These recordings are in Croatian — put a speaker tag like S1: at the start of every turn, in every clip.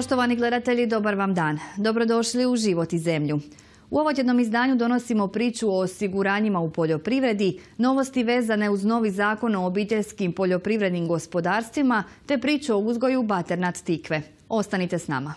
S1: Poštovani gledatelji, dobar vam dan. Dobrodošli u Život i zemlju. U ovotjednom izdanju donosimo priču o osiguranjima u poljoprivredi, novosti vezane uz novi zakon o obiteljskim poljoprivrednim gospodarstvima te priču o uzgoju baternat tikve. Ostanite s nama.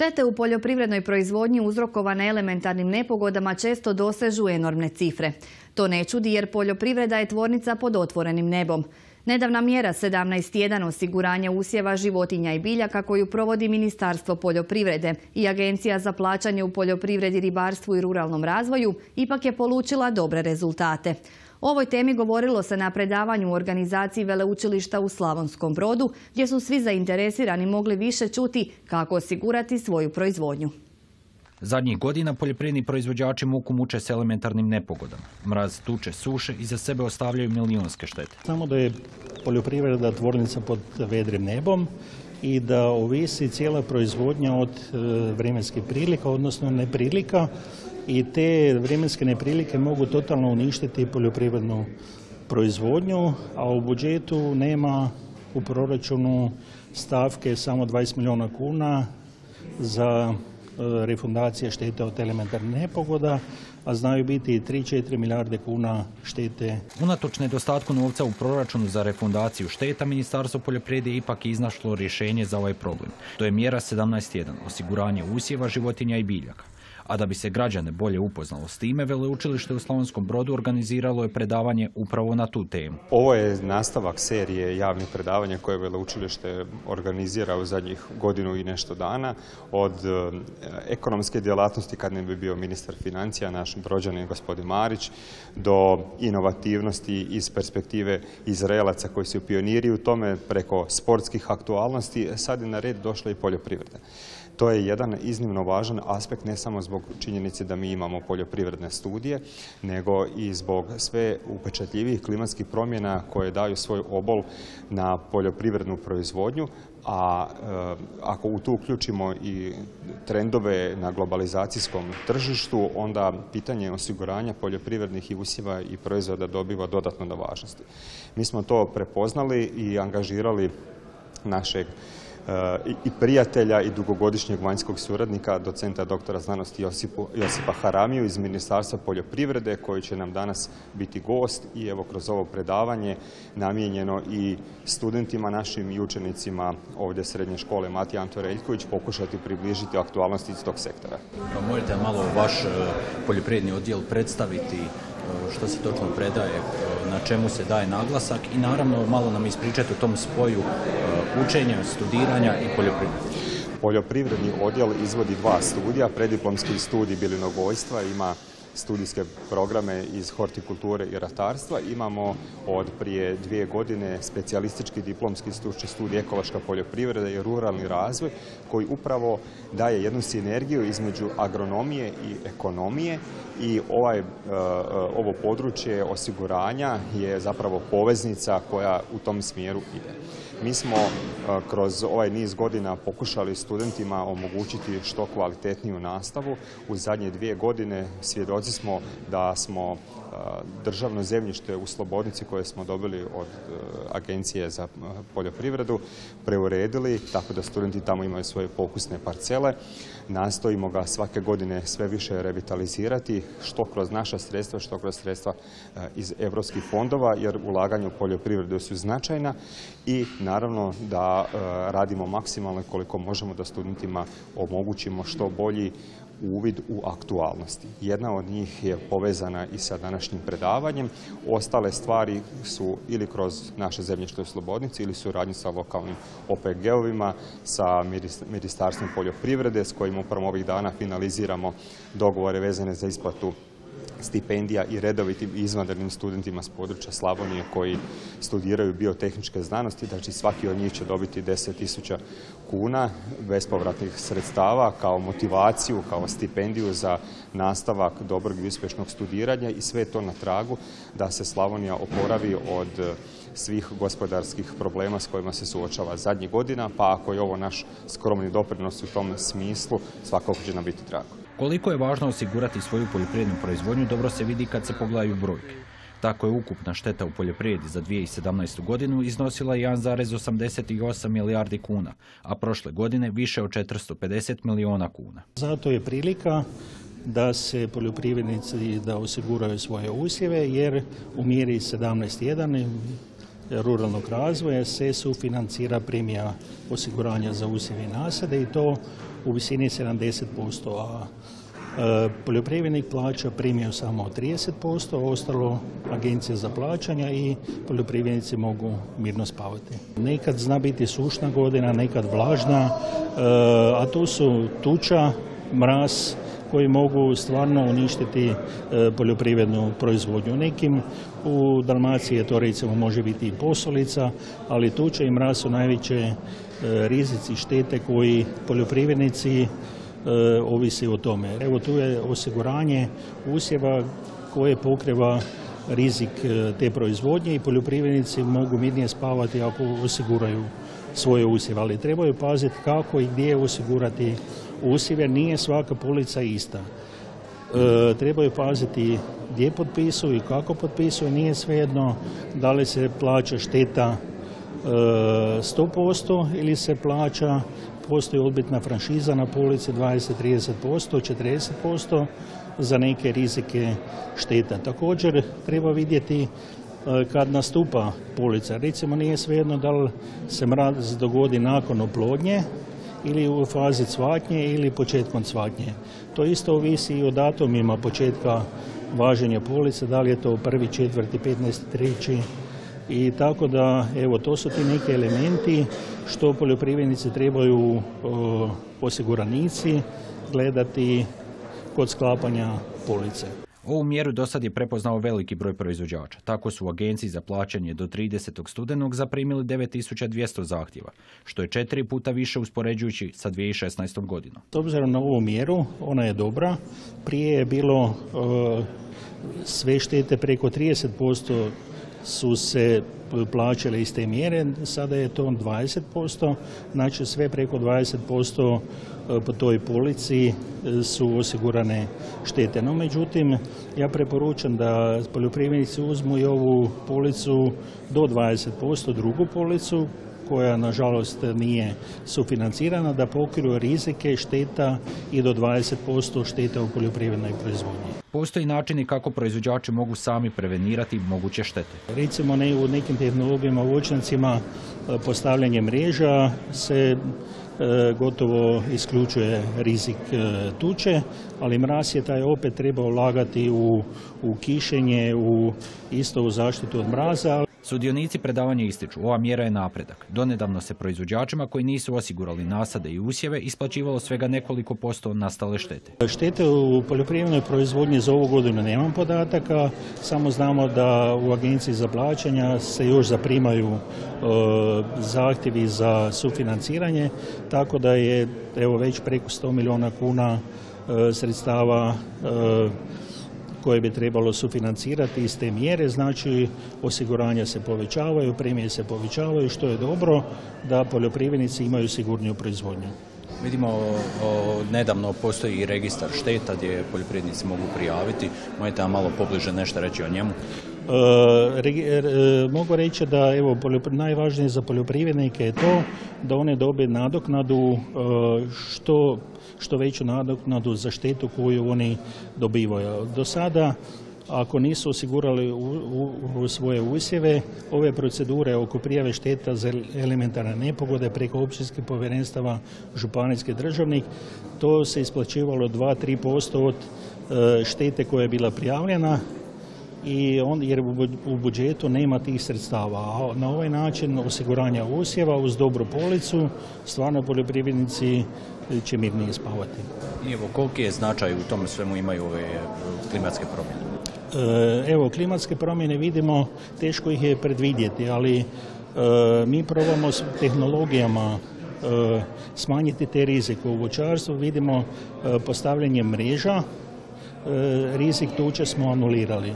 S1: Štete u poljoprivrednoj proizvodnji uzrokovane elementarnim nepogodama često dosežu enormne cifre. To ne čudi jer poljoprivreda je tvornica pod otvorenim nebom. Nedavna mjera 17.1 osiguranja usjeva životinja i biljaka koju provodi Ministarstvo poljoprivrede i Agencija za plaćanje u poljoprivredi, ribarstvu i ruralnom razvoju ipak je polučila dobre rezultate. O ovoj temi govorilo se na predavanju u organizaciji Veleučilišta u Slavonskom brodu, gdje su svi zainteresirani mogli više čuti kako osigurati svoju proizvodnju.
S2: Zadnjih godina poljoprivredni proizvođači muku muče s elementarnim nepogodama. Mraz, tuče, suše i za sebe ostavljaju milijunske štete.
S3: Samo da je poljoprivreda tvornica pod vedrim nebom i da ovisi cijela proizvodnja od e, vremenskih prilika, odnosno neprilika i te vremenske neprilike mogu totalno uništiti poljoprivrednu proizvodnju, a u budžetu nema u proračunu stavke samo 20 milijuna kuna za e, refundacije štete od elementarnih nepogoda, a znaju biti i 3-4 milijarde kuna štete.
S2: Unatoč nedostatku novca u proračunu za refundaciju šteta, Ministarstvo poljoprivrede ipak iznašlo rješenje za ovaj problem. To je mjera 17.1, osiguranje usjeva životinja i biljaka. A da bi se građane bolje upoznalo s time, Veleučilište u Slavonskom brodu organiziralo je predavanje upravo na tu temu.
S4: Ovo je nastavak serije javnih predavanja koje Veleučilište organizira u zadnjih godinu i nešto dana. Od e, ekonomske djelatnosti kad ne bi bio ministar financija, naš brođanin gospodin Marić, do inovativnosti iz perspektive Izraelaca koji su pioniri u tome preko sportskih aktualnosti, sad je na red došla i poljoprivreda. To je jedan iznimno važan aspekt ne samo zbog činjenice da mi imamo poljoprivredne studije, nego i zbog sve upečatljivijih klimatskih promjena koje daju svoj obol na poljoprivrednu proizvodnju, a e, ako u to uključimo i trendove na globalizacijskom tržištu, onda pitanje osiguranja poljoprivrednih i usjeva i proizvoda dobiva dodatno na važnosti. Mi smo to prepoznali i angažirali našeg i prijatelja i dugogodišnjeg vanjskog suradnika, docenta doktora znanosti Josipa Haramiju iz Ministarstva poljoprivrede koji će nam danas biti gost i evo kroz ovo predavanje namijenjeno i studentima našim i učenicima ovdje srednje škole Matija Anto Reljković pokušati približiti aktualnosti iz tog sektora.
S2: Pa možete malo vaš e, poljoprivredni odjel predstaviti E, što se točno predaje, e, na čemu se daje naglasak i naravno malo nam ispričati o tom spoju e, učenja, studiranja i poljoprivrede.
S4: Poljoprivredni odjel izvodi dva studija, prediplomski studij bilinogojstva ima studijske programe iz hortikulture i ratarstva. Imamo od prije dvije godine specijalistički diplomski stručni studij ekološka poljoprivreda i ruralni razvoj koji upravo daje jednu sinergiju između agronomije i ekonomije i ovaj, e, e, ovo područje osiguranja je zapravo poveznica koja u tom smjeru ide. Mi smo e, kroz ovaj niz godina pokušali studentima omogućiti što kvalitetniju nastavu. U zadnje dvije godine svjedoci smo da smo državno zemljište u Slobodnici koje smo dobili od Agencije za poljoprivredu preuredili tako da studenti tamo imaju svoje pokusne parcele. Nastojimo ga svake godine sve više revitalizirati što kroz naša sredstva, što kroz sredstva iz europskih fondova jer ulaganje u poljoprivredu su značajna i naravno da radimo maksimalno koliko možemo da studentima omogućimo što bolji uvid u aktualnosti. Jedna od njih je povezana i sa današnjim predavanjem. Ostale stvari su ili kroz naše zemljište u Slobodnici ili suradnji sa lokalnim OPG-ovima, sa Ministarstvom poljoprivrede s kojim upravo ovih dana finaliziramo dogovore vezane za isplatu stipendija i redovitim izvanrednim studentima s područja Slavonije koji studiraju biotehničke znanosti. Znači svaki od njih će dobiti 10.000 kuna bespovratnih sredstava kao motivaciju, kao stipendiju za nastavak dobrog i uspješnog studiranja i sve to na tragu da se Slavonija oporavi od svih gospodarskih problema s kojima se suočava zadnjih godina, pa ako je ovo naš skromni doprinos u tom smislu, svakako će nam biti drago.
S2: Koliko je važno osigurati svoju poljoprivrednu proizvodnju dobro se vidi kad se pogledaju brojke. Tako je ukupna šteta u poljoprivredi za 2017. godinu iznosila 1,88 milijardi kuna, a prošle godine više od 450 milijuna kuna.
S3: Zato je prilika da se poljoprivrednici da osiguraju svoje usjeve jer u mjeri 17.1 ruralnog razvoja se sufinancira premija osiguranja za usjeve i nasade i to u visini 70%, a e, poljoprivrednik plaća premiju samo od 30%, a ostalo agencija za plaćanja i poljoprivrednici mogu mirno spavati. Nekad zna biti sušna godina, nekad vlažna, e, a tu su tuča, mraz, koji mogu stvarno uništiti e, poljoprivrednu proizvodnju. Nekim u Dalmaciji to recimo može biti i posolica, ali tuče i mraz su najveće rizici štete koji poljoprivrednici e, ovisi o tome. Evo tu je osiguranje usjeva koje pokriva rizik te proizvodnje i poljoprivrednici mogu mirnije spavati ako osiguraju svoje usjeve, ali trebaju paziti kako i gdje osigurati usjeve, nije svaka polica ista. E, trebaju paziti gdje potpisuju i kako potpisuju, nije svejedno da li se plaća šteta e, 100% ili se plaća, postoji odbitna franšiza na polici 20-30%, 40% za neke rizike šteta. Također treba vidjeti e, kad nastupa polica. Recimo nije svejedno da li se mraz dogodi nakon oplodnje ili u fazi cvatnje ili početkom cvatnje. To isto ovisi i o datumima početka važenja police, da li je to prvi, četvrti, 15. treći i tako da, evo, to su ti neki elementi što poljoprivrednici trebaju osiguranici gledati kod sklapanja police.
S2: Ovu mjeru do sad je prepoznao veliki broj proizvođača. Tako su u agenciji za plaćanje do 30. studenog zaprimili 9200 zahtjeva, što je četiri puta više uspoređujući sa 2016. godinom.
S3: S obzirom na ovu mjeru, ona je dobra. Prije je bilo e, sve štete preko 30% su se plaćale iz te mjere, sada je to 20%, znači sve preko 20% e, po toj polici e, su osigurane štete. No, međutim, ja preporučam da poljoprivrednici uzmu i ovu policu do 20%, drugu policu, koja nažalost nije sufinancirana, da pokriju rizike šteta i do 20% šteta u poljoprivrednoj proizvodnji.
S2: Postoji načini kako proizvođači mogu sami prevenirati moguće štete.
S3: Recimo ne, u nekim tehnologijama voćnjacima e, postavljanje mreža se e, gotovo isključuje rizik e, tuče, ali mraz je taj opet treba ulagati u, u kišenje, u isto u zaštitu od mraza.
S2: Sudionici predavanja ističu, ova mjera je napredak. Donedavno se proizvođačima koji nisu osigurali nasade i usjeve isplaćivalo svega nekoliko posto nastale štete.
S3: Štete u poljoprivrednoj proizvodnji za ovu godinu nemam podataka, samo znamo da u agenciji za plaćanja se još zaprimaju e, zahtjevi za sufinanciranje, tako da je evo već preko 100 milijuna kuna e, sredstava e, koje bi trebalo sufinancirati iz te mjere, znači osiguranja se povećavaju, premije se povećavaju, što je dobro da poljoprivrednici imaju sigurniju proizvodnju.
S2: Vidimo, nedavno postoji i registar šteta gdje poljoprivrednici mogu prijaviti. Možete vam malo pobliže nešto reći o njemu?
S3: E, e, mogu reći da evo, najvažnije za poljoprivrednike je to da one dobe nadoknadu e, što što veću nadoknadu za štetu koju oni dobivaju. Do sada ako nisu osigurali svoje usjeve, ove procedure oko prijave šteta za elementarne nepogode preko općinskih povjerenstava županijski državnik, to se isplaćivalo 2-3% od e, štete koja je bila prijavljena i on, jer u budžetu nema tih sredstava. A na ovaj način osiguranja usjeva uz dobru policu stvarno poljoprivrednici će mirnije spavati.
S2: Evo, koliki je značaj u tome svemu imaju ove klimatske promjene?
S3: E, evo, klimatske promjene vidimo, teško ih je predvidjeti, ali e, mi probamo s tehnologijama e, smanjiti te rizike. U voćarstvu vidimo postavljanje mreža, rizik tuče smo anulirali.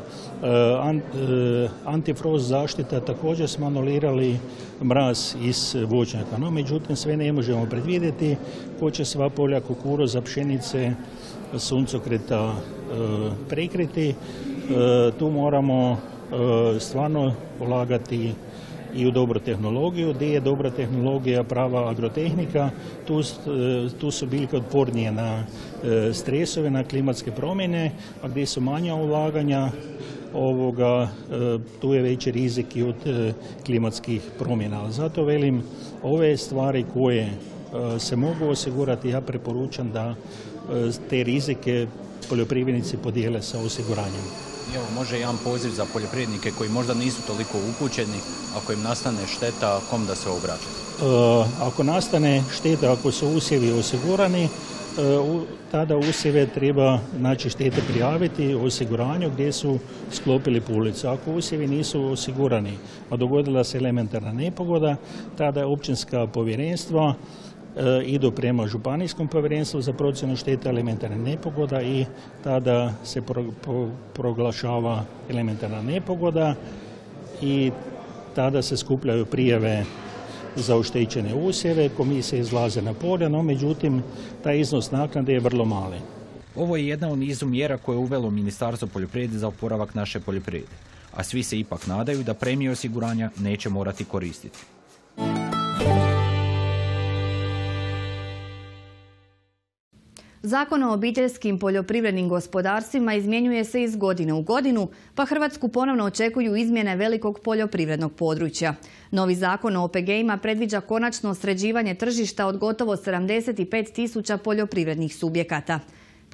S3: Antifrost zaštita također smo anulirali mraz iz voćnjaka, no međutim sve ne možemo predvidjeti ko će sva polja kukuruza, pšenice, suncokreta prekriti. E, tu moramo e, stvarno ulagati i u dobru tehnologiju. Gdje je dobra tehnologija, prava agrotehnika, tu, e, su biljke otpornije na stresove, na klimatske promjene, a gdje su manja ulaganja, ovoga, tu je veći rizik i od klimatskih promjena. Zato velim, ove stvari koje se mogu osigurati, ja preporučam da te rizike poljoprivrednici podijele sa osiguranjem.
S2: Evo, može jedan poziv za poljoprivrednike koji možda nisu toliko upućeni, ako im nastane šteta, kom da se obraćaju?
S3: E, ako nastane šteta, ako su usjevi osigurani, e, tada usjeve treba znači, štete prijaviti u osiguranju gdje su sklopili pulicu. Ako usjevi nisu osigurani, a dogodila se elementarna nepogoda, tada općinska povjerenstva E, idu prema županijskom povjerenstvu za procjenu štete elementarne nepogoda i tada se proglašava elementarna nepogoda i tada se skupljaju prijave za oštećene usjeve, komisije izlaze na polje, no međutim taj iznos naknade je vrlo mali.
S2: Ovo je jedna od nizu mjera koje je uvelo Ministarstvo poljoprivrede za oporavak naše poljoprivrede, a svi se ipak nadaju da premije osiguranja neće morati koristiti.
S1: Zakon o obiteljskim poljoprivrednim gospodarstvima izmjenjuje se iz godine u godinu, pa Hrvatsku ponovno očekuju izmjene velikog poljoprivrednog područja. Novi zakon o OPG-ima predviđa konačno sređivanje tržišta od gotovo 75 tisuća poljoprivrednih subjekata.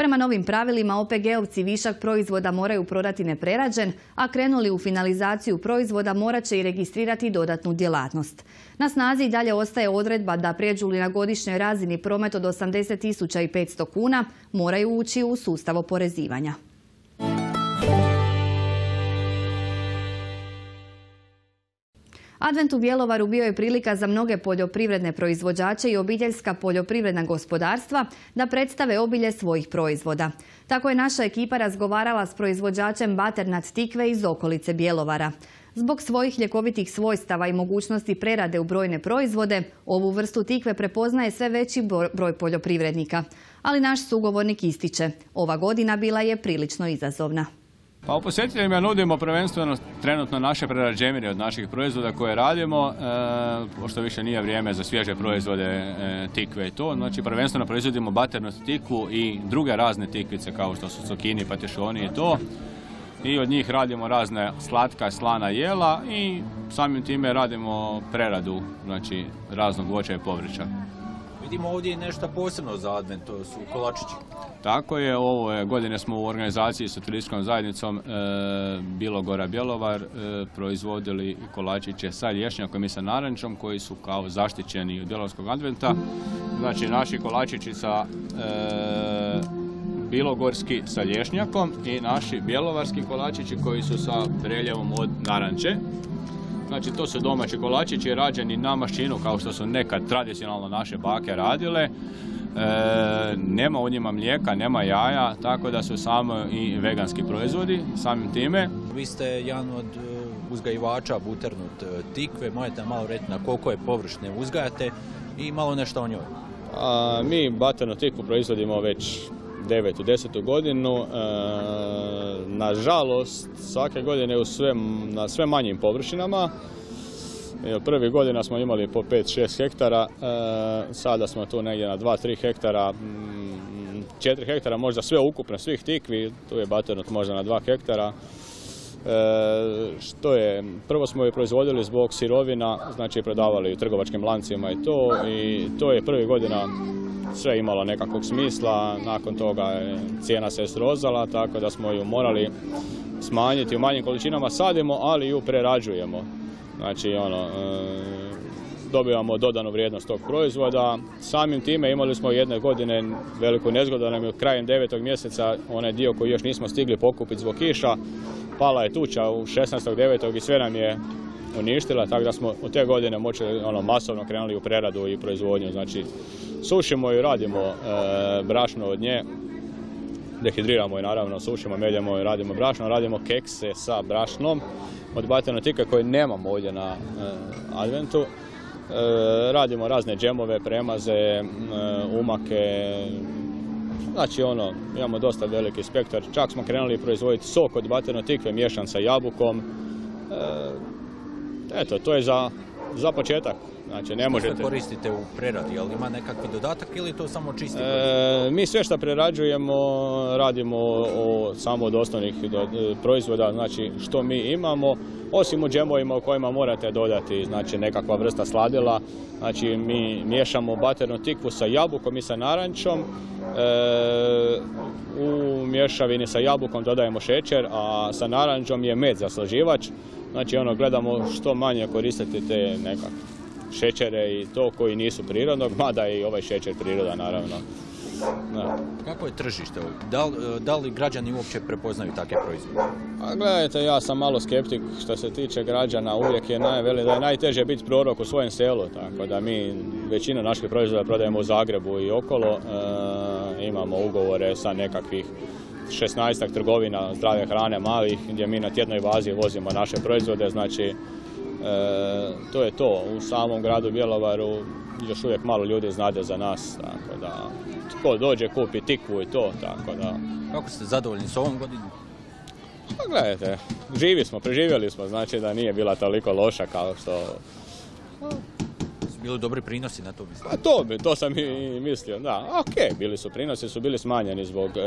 S1: Prema novim pravilima OPG-ovci višak proizvoda moraju prodati neprerađen, a krenuli u finalizaciju proizvoda morat će i registrirati dodatnu djelatnost. Na snazi i dalje ostaje odredba da prijeđu li na godišnjoj razini promet od 80.500 kuna moraju ući u sustav oporezivanja. Advent u Bjelovaru bio je prilika za mnoge poljoprivredne proizvođače i obiteljska poljoprivredna gospodarstva da predstave obilje svojih proizvoda. Tako je naša ekipa razgovarala s proizvođačem Baternat tikve iz okolice Bjelovara. Zbog svojih ljekovitih svojstava i mogućnosti prerade u brojne proizvode, ovu vrstu tikve prepoznaje sve veći broj poljoprivrednika. Ali naš sugovornik ističe, ova godina bila je prilično izazovna.
S5: Pa u posjetiteljima nudimo prvenstveno trenutno naše prerađevine od naših proizvoda koje radimo, e, pošto više nije vrijeme za svježe proizvode e, tikve i to. Znači prvenstveno proizvodimo baternu tiku i druge razne tikvice kao što su cokini, patešoni i to. I od njih radimo razne slatka, slana jela i samim time radimo preradu, znači raznog voća i povrća.
S2: Vidimo ovdje nešto posebno za advent, to su kolačići.
S5: Tako je, ovo godine smo u organizaciji sa turističkom zajednicom e, Bilogora Bjelovar e, proizvodili kolačiće sa lješnjakom i sa narančom koji su kao zaštićeni od Bjelovskog adventa. Znači naši kolačići sa e, bilogorski sa lješnjakom i naši bjelovarski kolačići koji su sa preljevom od naranče. Znači to su domaći kolačići rađeni na mašinu kao što su nekad tradicionalno naše bake radile. E, nema u njima mlijeka, nema jaja, tako da su samo i veganski proizvodi samim time.
S2: Vi ste jedan od e, uzgajivača buternut e, tikve, možete malo reći na koliko je površne uzgajate i malo nešto o njoj.
S5: A, mi baternu tikvu proizvodimo već devetu, desetu godinu. E, nažalost, svake godine u sve, na sve manjim površinama. E, prvi godina smo imali po 5-6 hektara, e, sada smo tu negdje na 2-3 hektara, 4 hektara možda sve ukupno svih tikvi, tu je baternut možda na 2 hektara. što je, prvo smo je proizvodili zbog sirovina, znači prodavali u trgovačkim lancima i to i to je prvi godina sve imalo nekakvog smisla, nakon toga je cijena se srozala, tako da smo ju morali smanjiti u manjim količinama sadimo, ali ju prerađujemo. Znači, ono, e, dobivamo dodanu vrijednost tog proizvoda. Samim time imali smo jedne godine veliku nezgodu, nam je krajem devetog mjeseca onaj dio koji još nismo stigli pokupiti zbog kiša, pala je tuča u 16.9. i sve nam je uništila, tako da smo od te godine moćili ono, masovno krenuli u preradu i proizvodnju. Znači, sušimo i radimo e, brašno od nje, dehidriramo i naravno, sušimo, meljemo i radimo brašno, radimo kekse sa brašnom od tika koje nemamo ovdje na e, adventu. E, radimo razne džemove, premaze, e, umake, znači ono, imamo dosta veliki spektar. Čak smo krenuli proizvoditi sok od baterno tikve miješan sa jabukom. Eto, to je za početak. Znači, ne možete...
S2: koristite u preradi, ali ima nekakvi dodatak ili to samo čisti
S5: e, Mi sve što prerađujemo radimo o, samo od osnovnih proizvoda, znači što mi imamo, osim u džemovima u kojima morate dodati znači nekakva vrsta sladila. Znači mi miješamo baternu tikvu sa jabukom i sa narančom. E, u mješavini sa jabukom dodajemo šećer, a sa narančom je med za slaživač. Znači ono gledamo što manje koristiti te nekakve šećere i to koji nisu prirodnog, mada je i ovaj šećer priroda naravno.
S2: Kako je tržište? Da li, da li građani uopće prepoznaju takve proizvode?
S5: A gledajte, ja sam malo skeptik što se tiče građana, uvijek je najveli da je najteže biti prorok u svojem selu, tako da mi većinu naših proizvoda prodajemo u Zagrebu i okolo, e, imamo ugovore sa nekakvih 16 trgovina zdrave hrane malih gdje mi na tjednoj bazi vozimo naše proizvode, znači to je to. U samom gradu Bjelovaru još uvijek malo ljudi znade za nas, tako da tko dođe kupi tikvu i to, tako da...
S2: Kako ste zadovoljni s ovom godinom?
S5: Pa gledajte, živi smo, preživjeli smo, znači da nije bila toliko loša kao što
S2: bili dobri prinosi na to
S5: mislim? Pa to, to sam i mislio, da. Ok, bili su prinosi, su bili smanjeni zbog e,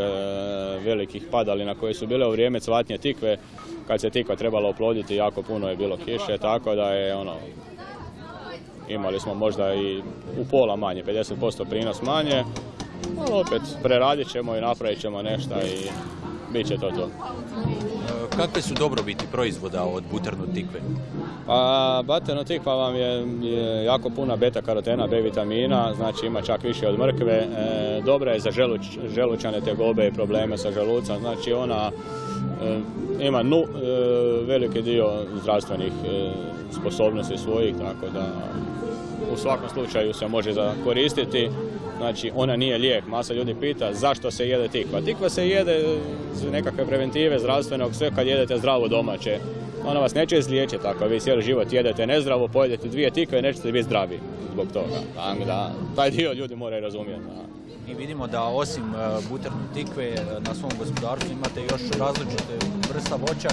S5: velikih padalina koje su bile u vrijeme cvatnje tikve. Kad se tikva trebala oploditi, jako puno je bilo kiše, tako da je ono, imali smo možda i u pola manje, 50% prinos manje. Ali opet preradit ćemo i napravit ćemo nešto i bit će to to.
S2: Kakve su dobrobiti proizvoda od buternu tikve?
S5: Pa, buternu tikva vam je, jako puna beta karotena, B vitamina, znači ima čak više od mrkve. E, dobra je za želuč, želučane tegobe i probleme sa želucom, znači ona ima nu, e, veliki dio zdravstvenih sposobnosti svojih, tako da u svakom slučaju se može koristiti. Znači, ona nije lijek. Masa ljudi pita zašto se jede tikva. Tikva se jede nekakve preventive zdravstvenog, sve kad jedete zdravo domaće. Ona vas neće izliječiti ako vi cijeli život jedete nezdravo, pojedete dvije tikve i nećete biti zdravi zbog toga. Tako da, taj dio ljudi moraju razumjeti.
S2: Mi vidimo da osim e, buterne tikve e, na svom gospodarstvu imate još različite vrsta voća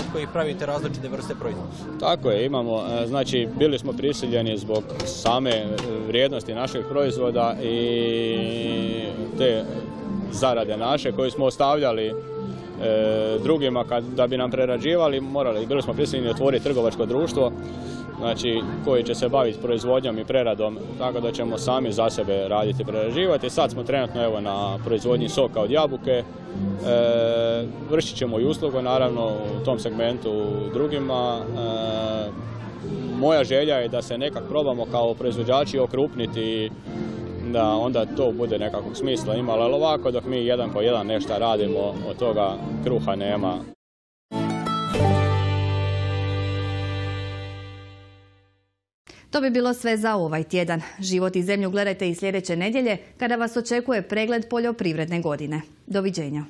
S2: od kojih pravite različite vrste proizvoda.
S5: Tako je, imamo, e, znači bili smo prisiljeni zbog same vrijednosti naših proizvoda i te zarade naše koje smo ostavljali e, drugima kad, da bi nam prerađivali, morali, bili smo prisiljeni otvoriti trgovačko društvo znači koji će se baviti proizvodnjom i preradom, tako da ćemo sami za sebe raditi i prerađivati. Sad smo trenutno evo na proizvodnji soka od jabuke, e, vršit ćemo i uslugu naravno u tom segmentu drugima. E, moja želja je da se nekak probamo kao proizvođači okrupniti da onda to bude nekakvog smisla imalo, ali ovako dok mi jedan po jedan nešto radimo, od toga kruha nema.
S1: To bi bilo sve za ovaj tjedan. Život i zemlju gledajte i sljedeće nedjelje kada vas očekuje pregled poljoprivredne godine. Doviđenja.